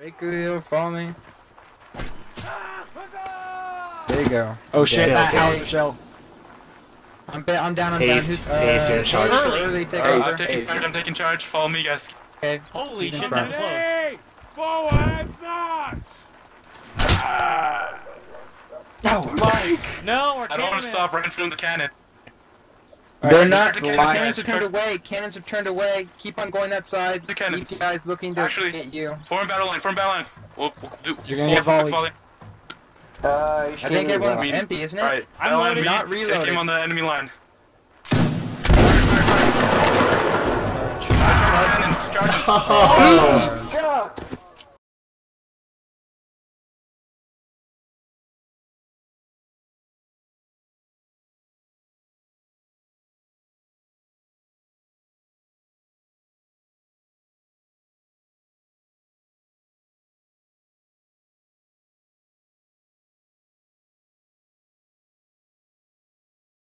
Break Julio, follow me. There you go. Oh shit, Yeah, that okay. house shell. I'm ba I'm down, I'm Hayes- down. Who's, uh, Hazed, you're in charge. Early, early, take Alright. I'm taking charge, I'm taking charge, follow me guys. Okay. Holy He's in shit, front. that close. No, Mike! No, we're I don't want to stop right in front of the cannon. They're Alright, not. the cannon, Cannons guys. are turned away. Cannons are turned away. Keep on going that side. The cannons. EPI is looking to Actually- hit you. Form battle line, form battle line. We'll, we'll do. You're gonna we'll get quick volleyed. Uh, I think everyone's mean- empty, isn't it? Alright, I'm line, loaded. me, Not Take reloaded. him on the enemy line. Charge, cannon, charge. Oh,